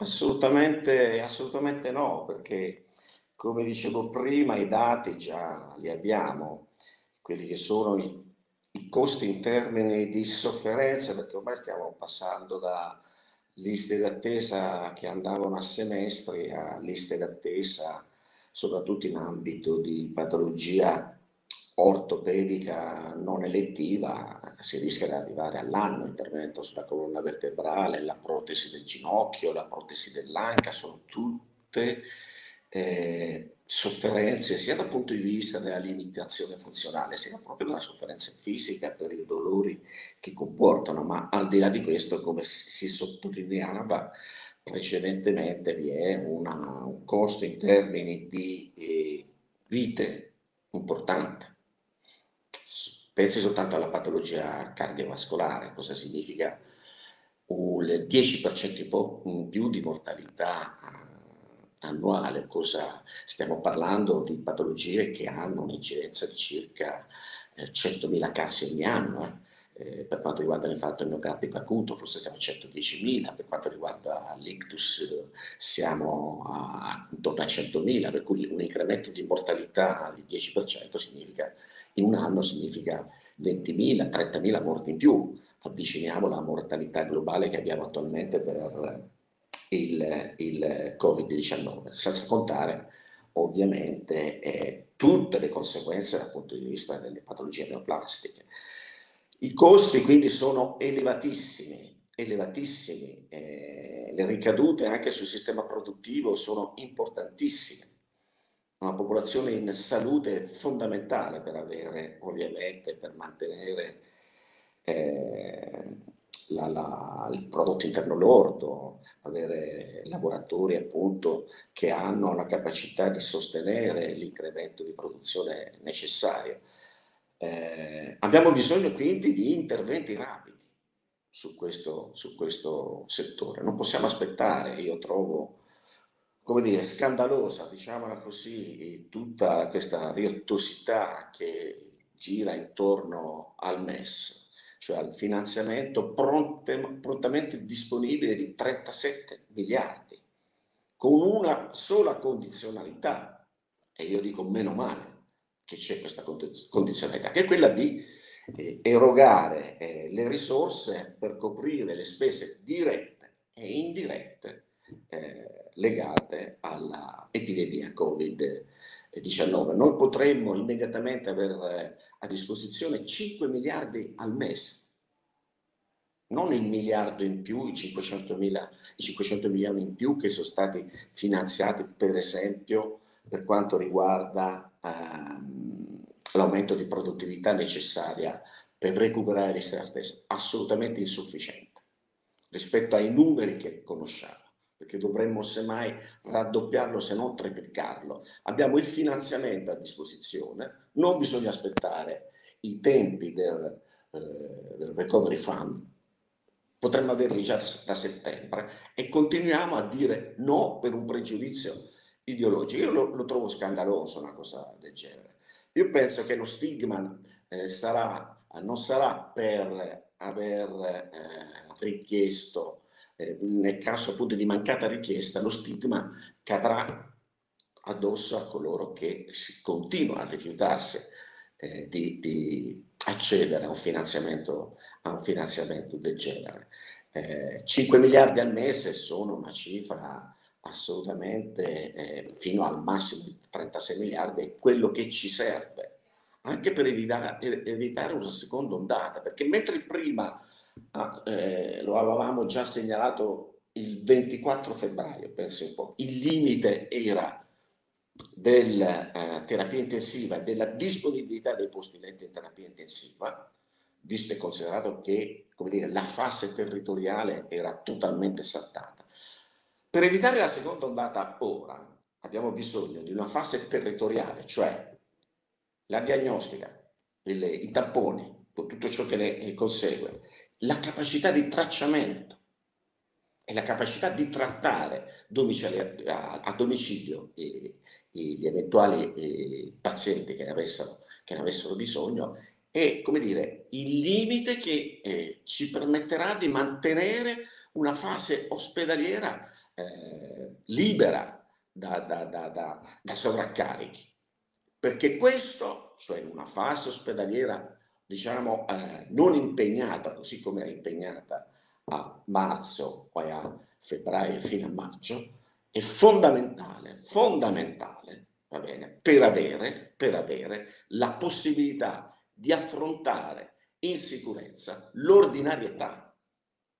Assolutamente, assolutamente no, perché come dicevo prima, i dati già li abbiamo, quelli che sono i, i costi in termini di sofferenza, perché ormai stiamo passando da liste d'attesa che andavano a semestri a liste d'attesa, soprattutto in ambito di patologia ortopedica non elettiva, si rischia di arrivare all'anno, intervento sulla colonna vertebrale, la protesi del ginocchio, la protesi dell'anca, sono tutte eh, sofferenze sia dal punto di vista della limitazione funzionale, sia proprio della sofferenza fisica per i dolori che comportano, ma al di là di questo, come si sottolineava precedentemente, vi è una, un costo in termini di eh, vite importante. Pensi soltanto alla patologia cardiovascolare, cosa significa un 10% in più di mortalità annuale, cosa stiamo parlando di patologie che hanno un'incidenza di circa eh, 100.000 casi ogni anno. Eh. Per quanto riguarda l'infarto miocardico acuto, forse siamo a 110.000, per quanto riguarda l'ictus siamo a, intorno a 100.000, per cui un incremento di mortalità di 10% significa, in un anno significa 20.000, 30.000 morti in più. Avviciniamo la mortalità globale che abbiamo attualmente per il, il Covid-19, senza contare ovviamente eh, tutte le conseguenze dal punto di vista delle patologie neoplastiche. I costi quindi sono elevatissimi, elevatissimi, eh, le ricadute anche sul sistema produttivo sono importantissime. Una popolazione in salute è fondamentale per avere, ovviamente, per mantenere eh, la, la, il prodotto interno lordo, avere lavoratori appunto che hanno la capacità di sostenere l'incremento di produzione necessario. Eh, abbiamo bisogno quindi di interventi rapidi su questo, su questo settore, non possiamo aspettare, io trovo come dire, scandalosa, diciamola così, tutta questa riottosità che gira intorno al MES cioè al finanziamento pronte, prontamente disponibile di 37 miliardi, con una sola condizionalità, e io dico meno male che c'è questa condizionalità, che è quella di eh, erogare eh, le risorse per coprire le spese dirette e indirette eh, legate all'epidemia Covid-19. Noi potremmo immediatamente avere a disposizione 5 miliardi al mese, non il miliardo in più, i 500, mila, i 500 milioni in più che sono stati finanziati per esempio per quanto riguarda ehm, l'aumento di produttività necessaria per recuperare le stesse, assolutamente insufficiente rispetto ai numeri che conosciamo perché dovremmo semmai raddoppiarlo se non triplicarlo. Abbiamo il finanziamento a disposizione, non bisogna aspettare i tempi del, eh, del recovery fund, potremmo averli già da settembre e continuiamo a dire no per un pregiudizio ideologico. Io lo, lo trovo scandaloso una cosa del genere. Io penso che lo stigma eh, sarà, non sarà per aver eh, richiesto eh, nel caso appunto di mancata richiesta, lo stigma cadrà addosso a coloro che si continuano a rifiutarsi eh, di, di, accedere a un finanziamento, a un finanziamento del genere. Eh, 5 miliardi al mese sono una cifra assolutamente eh, fino al massimo di 36 miliardi, è quello che ci serve anche per evitare, evitare una seconda ondata, perché mentre prima ah, eh, lo avevamo già segnalato il 24 febbraio, pensi un po', il limite era della eh, terapia intensiva e della disponibilità dei posti letti in terapia intensiva, visto e considerato che dire, la fase territoriale era totalmente saltata. Per evitare la seconda ondata ora abbiamo bisogno di una fase territoriale, cioè la diagnostica, il, i tamponi, con tutto ciò che ne consegue, la capacità di tracciamento e la capacità di trattare a, domicilio eh, gli eventuali eh, pazienti che ne, avessero, che ne avessero bisogno è, come dire, il limite che eh, ci permetterà di mantenere una fase ospedaliera eh, libera da, da, da, da, sovraccarichi. Perché questo, cioè una fase ospedaliera, diciamo, eh, non impegnata, così come era impegnata a marzo o a febbraio fino a maggio, è fondamentale, fondamentale, va bene, per avere, per avere la possibilità di affrontare in sicurezza l'ordinarietà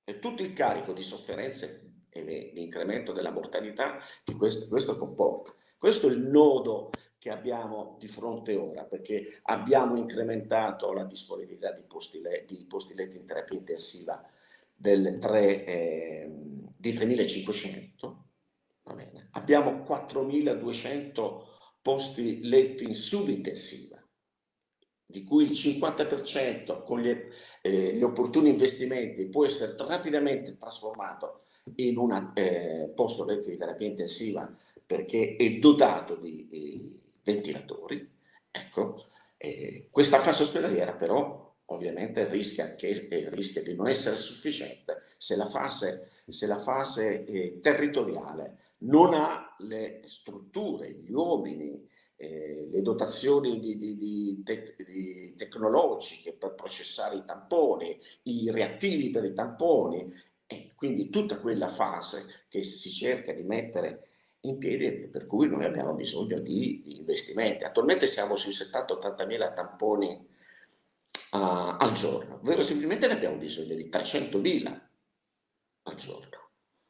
e tutto il carico di sofferenze e di incremento della mortalità che questo, questo comporta. Questo è il nodo che abbiamo di fronte ora, perché abbiamo incrementato la disponibilità di posti, di posti letti in terapia intensiva del 3, eh, di 3.500, abbiamo 4.200 posti letti in subintensiva, di cui il 50% con gli, eh, gli, opportuni investimenti può essere rapidamente trasformato in un eh, posto letto di terapia intensiva perché è dotato di eh, ventilatori. Ecco, questa fase ospedaliera però ovviamente rischia, anche, eh, rischia di non essere sufficiente se la fase, se la fase eh, territoriale non ha le strutture, gli uomini, eh, le dotazioni di, di, di, tec tecnologiche per processare i tamponi, i reattivi per i tamponi e quindi tutta quella fase che si cerca di mettere in piedi per cui noi abbiamo bisogno di, investimenti. Attualmente siamo sui 70-80 mila tamponi uh, al giorno, verosimilmente ne abbiamo bisogno di 300 mila al giorno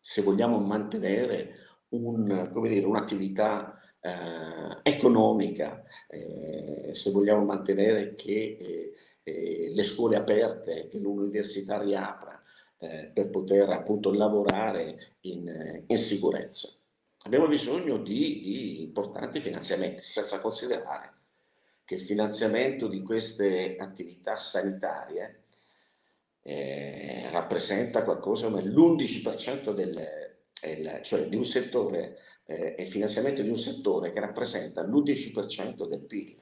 se vogliamo mantenere un, un'attività eh, economica, eh, se vogliamo mantenere che eh, eh le scuole aperte, che l'università riapra eh, per poter appunto lavorare in, in sicurezza. Abbiamo bisogno di, di, importanti finanziamenti, senza considerare che il finanziamento di queste attività sanitarie eh, rappresenta qualcosa come l'11% del, il, cioè di un settore, eh, il finanziamento di un settore che rappresenta l'11% del PIL,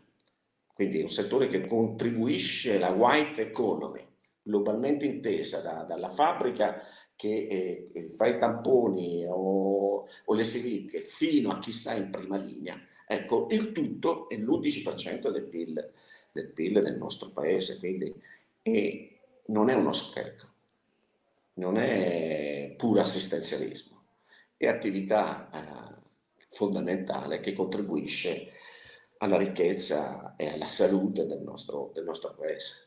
quindi un settore che contribuisce alla white economy, globalmente intesa da, dalla fabbrica che eh, fa i tamponi o, o, le siliche fino a chi sta in prima linea. Ecco, il tutto è l'11% del PIL, del PIL del nostro paese, quindi non è uno spreco, non è puro assistenzialismo e attività eh, fondamentale che contribuisce alla ricchezza e alla salute del nostro, del nostro paese.